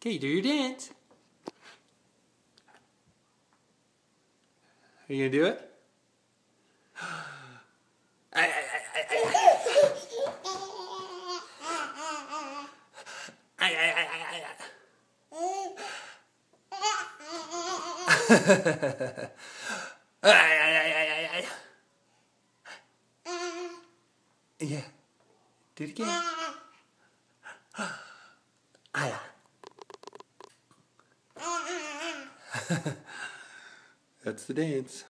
Okay, do your dance. Are you gonna do it? Ay, ay, ay. Yeah. Do it again. That's the dance.